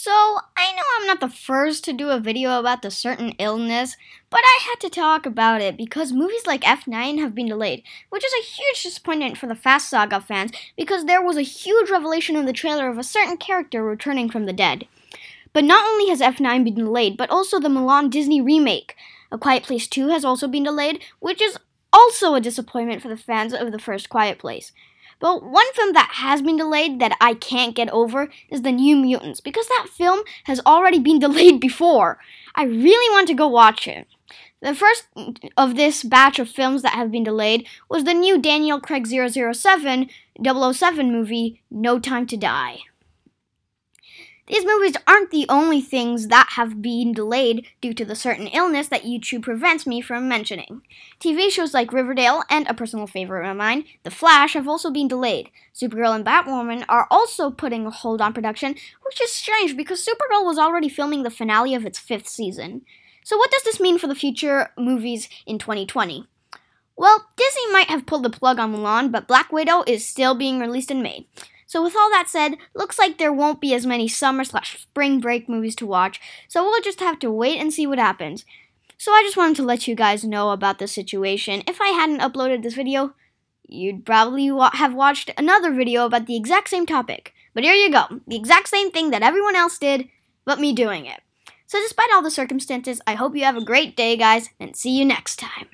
So, I know I'm not the first to do a video about the certain illness, but I had to talk about it because movies like F9 have been delayed, which is a huge disappointment for the Fast Saga fans because there was a huge revelation in the trailer of a certain character returning from the dead. But not only has F9 been delayed, but also the Mulan Disney remake. A Quiet Place 2 has also been delayed, which is also a disappointment for the fans of the first Quiet Place. But one film that has been delayed that I can't get over is The New Mutants, because that film has already been delayed before. I really want to go watch it. The first of this batch of films that have been delayed was the new Daniel Craig 007 007 movie, No Time to Die. These movies aren't the only things that have been delayed due to the certain illness that YouTube prevents me from mentioning. TV shows like Riverdale and a personal favorite of mine, The Flash, have also been delayed. Supergirl and Batwoman are also putting a hold on production, which is strange because Supergirl was already filming the finale of its fifth season. So, what does this mean for the future movies in 2020? Well, Disney might have pulled the plug on Mulan, but Black Widow is still being released in May. So with all that said, looks like there won't be as many summer slash spring break movies to watch, so we'll just have to wait and see what happens. So I just wanted to let you guys know about the situation. If I hadn't uploaded this video, you'd probably wa- have watched another video about the exact same topic. But here you go, the exact same thing that everyone else did, but me doing it. So despite all the circumstances, I hope you have a great day, guys, and see you next time.